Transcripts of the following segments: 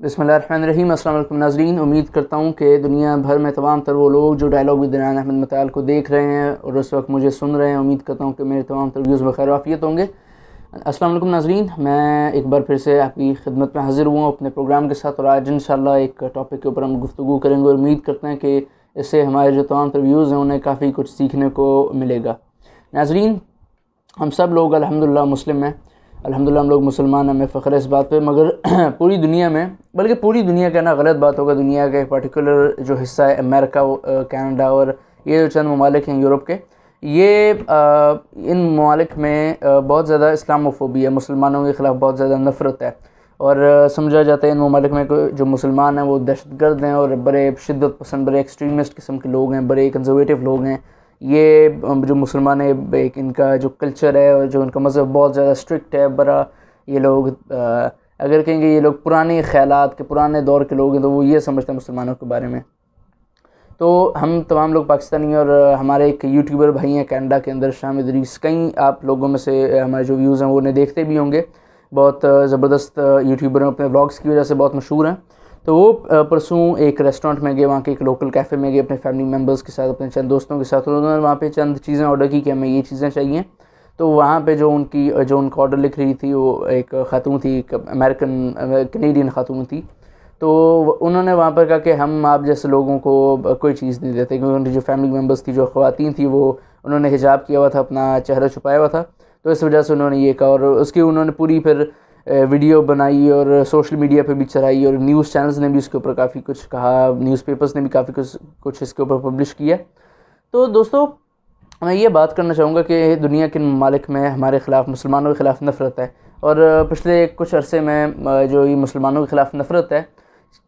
बसमीम अल्लाम नाजरीन। उम्मीद करता हूँ कि दुनिया भर में तमाम तर वो लोग जो डायलॉग विद दरान अहमद मताल को देख रहे हैं और उस वक्त मुझे सुन रहे हैं। उम्मीद करता हूँ कि मेरे तमाम तर व्यूज़ बखैर वाफ़ियत होंगे। अस्सलाम नाजरीन। मैं एक बार फिर से आपकी खिदमत में हाज़िर हुआ अपने प्रोग्राम के साथ और आज इन एक टॉपिक के ऊपर हम गुफ्तु करेंगे और उम्मीद करते हैं कि इससे हमारे जो तमाम तर व्यूज़ हैं, उन्हें काफ़ी कुछ सीखने को मिलेगा। नाजरीन, हम सब लोग अलहमदिल्ला मुस्लिम हैं। अल्हम्दुलिल्लाह हम लोग मुसलमान हमें फ़ख्र है इस बात पे मगर पूरी दुनिया में बल्कि पूरी दुनिया कहना गलत बात होगा दुनिया का एक पर्टिकुलर जो हिस्सा है अमेरिका कनाडा और ये जो चंद ममालिक हैं यूरोप के ये आ, इन ममालिक में आ, बहुत ज़्यादा इस्लामोफोबी है मुसलमानों के ख़िलाफ़ बहुत ज़्यादा नफ़रत है और समझा जाता है इन ममालिक में जो मुसलमान हैं वो दहशत गर्द हैं और बड़े शिद्दत पसंद बड़े एक्सट्रीमिस्ट किस्म के लोग हैं बड़े कंजर्वेटिव लोग हैं ये जो मुसलमान है, एक इनका जो कल्चर है और जो इनका मज़हब बहुत ज़्यादा स्ट्रिक्ट है, बड़ा ये लोग अगर कहेंगे ये लोग पुराने ख्याल के, पुराने दौर के लोग हैं तो वो ये समझते हैं मुसलमानों के बारे में। तो हम तमाम लोग पाकिस्तानी और हमारे एक यूट्यूबर भाई हैं कैनेडा के अंदर, शाम इदरीस, कई आप लोगों में से हमारे जो व्यूज़ हैं, वो उन्हें देखते भी होंगे। बहुत ज़बरदस्त यूट्यूबर हैं अपने ब्लॉग्स की वजह से बहुत मशहूर हैं। तो वो परसों एक रेस्टोरेंट में गए, वहाँ के एक लोकल कैफ़े में गए, अपने फैमिली मेंबर्स के साथ, अपने चंद दोस्तों के साथ, उन्होंने वहाँ पर चंद चीज़ें ऑर्डर की कि हमें ये चीज़ें चाहिए। तो वहाँ पे जो उनकी, जो उनका ऑर्डर लिख रही थी, वो एक खातून थी, एक अमेरिकन कनेडियन खातून थी। तो उन्होंने वहाँ पर कहा कि हम आप जैसे लोगों को कोई चीज़ नहीं देते, क्योंकि उनकी जो फैमिली मेंबर्स थी, जो ख़वातीन थी, वो उन्होंने हिजाब किया हुआ था, अपना चेहरा छुपाया हुआ था। तो इस वजह से उन्होंने ये कहा, और उसकी उन्होंने पूरी फिर वीडियो बनाई और सोशल मीडिया पे भी चलाई और न्यूज़ चैनल्स ने भी इसके ऊपर काफ़ी कुछ कहा न्यूज़पेपर्स ने भी काफ़ी कुछ कुछ इसके ऊपर पब्लिश किया तो दोस्तों, मैं ये बात करना चाहूँगा कि दुनिया के ममालिक में हमारे ख़िलाफ़ मुसलमानों के ख़िलाफ़ नफ़रत है और पिछले कुछ अरसे में जो ये मुसलमानों के ख़िलाफ़ नफ़रत है,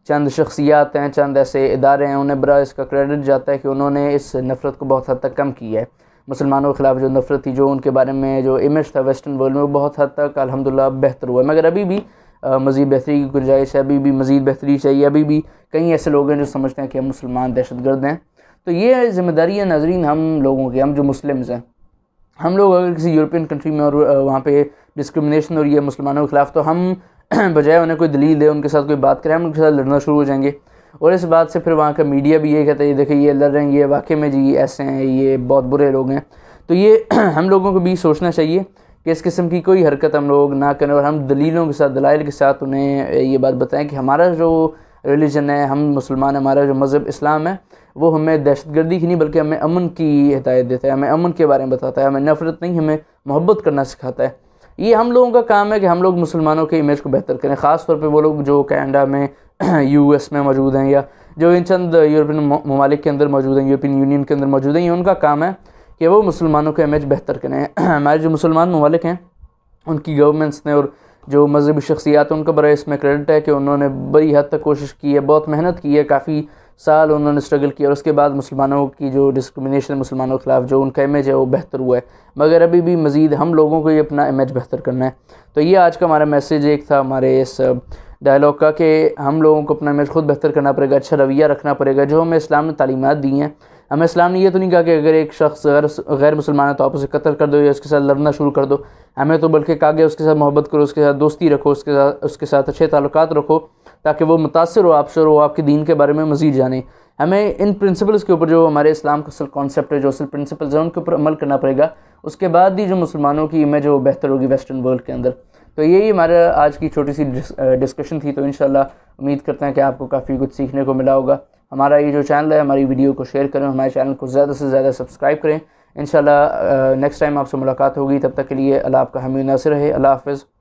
चंद शख्सियात हैं, चंद ऐसे इदारे हैं, उन्हें बड़ा इसका क्रेडिट जाता है कि उन्होंने इस नफ़रत को बहुत हद तक कम किया है। मुसलमानों के ख़िलाफ़ जो नफ़रत थी, जो उनके बारे में जो इमेज था वेस्टर्न वर्ल्ड में, वो बहुत हद तक अलहमदिल्ला बेहतर हुआ है। मगर अभी भी मज़ीद बेहतरी की गुंजाइश है, अभी भी मज़ीद बेहतरी चाहिए। अभी भी कई ऐसे लोग हैं जो समझते हैं कि हम मुसलमान दहशत गर्द हैं। तो ये ज़िम्मेदारी है नाजरीन हम लोगों की, हम जो मुस्लिम्स हैं। हम लोग अगर किसी यूरोपियन कंट्री में और वहाँ पे डिस्क्रिमिनेशन हो रही है मुसलमानों के ख़िलाफ़ तो हम बजाय उन्हें कोई दलील दे, उनके साथ कोई बात करें, हम उनके साथ लड़ना शुरू हो जाएँगे। और इस बात से फिर वहाँ का मीडिया भी ये कहता है, ये देखिए ये लड़ रहे हैं, ये वाकई में जी ऐसे हैं, ये बहुत बुरे लोग हैं। तो ये हम लोगों को भी सोचना चाहिए कि इस किस्म की कोई हरकत हम लोग ना करें और हम दलीलों के साथ, दलाइल के साथ उन्हें ये बात बताएँ कि हमारा जो रिलीजन है, हम मुसलमान हमारा जो मज़हब इस्लाम है, वो हमें दहशत गर्दी की नहीं, बल्कि हमें अमन की हिदायत देता है, हमें अमन के बारे में बताता है, हमें नफ़रत नहीं, हमें मोहब्बत करना सिखाता है। ये हम लोगों का काम है कि हम लोग मुसलमानों के इमेज को बेहतर करें। ख़ास तौर पे वो लोग जो कैनेडा में यूएस में मौजूद हैं या जो इन चंद यूरोपियन ममालिक के अंदर मौजूद हैं यूरोपियन यूनियन के अंदर मौजूद हैं, ये उनका काम है कि वो मुसलमानों का इमेज बेहतर करें। हमारे जो मुसलमान ममालिक हैं, उनकी गवर्नमेंट्स ने और जो मजहबी शख्सियात उनका बड़ा इसमें क्रेडिट है कि उन्होंने बड़ी हद तक कोशिश की है, बहुत मेहनत की है, काफ़ी साल उन्होंने स्ट्रगल किया और उसके बाद मुसलमानों की जो डिस्क्रिमिनेशन मुसलमानों के खिलाफ जो उनका इमेज है, वो बेहतर हुआ है। मगर अभी भी मज़ीद हम लोगों को ही अपना इमेज बेहतर करना है। तो ये आज का हमारा मैसेज एक था, हमारे इस डायलॉग का कि हम लोगों को अपना इमेज खुद बेहतर करना पड़ेगा अच्छा रवैया रखना पड़ेगा, जो हमें इस्लाम ने तालीमत दी हैं। हमें इस्लाम ने यह तो नहीं कहा कि अगर एक शख्स गैर गैर मुसलमान है तो आप उसे कत्ल कर दो या उसके साथ लड़ना शुरू कर दो। हमें तो बल्कि कहा गया, उसके साथ मोहब्बत करो, उसके साथ दोस्ती रखो, उसके साथ उसके साथ अच्छे ताल्लुक रखो। ताकि वो मुतासर हो आपसे और वो आपके दीन के बारे में मज़ीद जाने। हमें इन प्रिंसिपल्स के ऊपर जो हमारे इस्लाम का असल कॉन्सेप्ट है, जो असल प्रिंसिपल्स हैं, उनके ऊपर अमल करना पड़ेगा। उसके बाद ही जो मुसलमानों की इमेज वो बेहतर होगी वेस्टर्न वर्ल्ड के अंदर। तो यही हमारा आज की छोटी सी डिस्कशन थी। तो इन उम्मीद करते हैं कि आपको काफ़ी कुछ सीखने को मिला होगा। हमारा ये जो चैनल है, हमारी वीडियो को शेयर करें हमारे चैनल को ज़्यादा से ज़्यादा सब्सक्राइब करें। इन नेक्स्ट टाइम आपसे मुलाकात होगी। तब तक के लिए अल्लाह आपका हमी नासिर रहे। अल्लाह हाफ़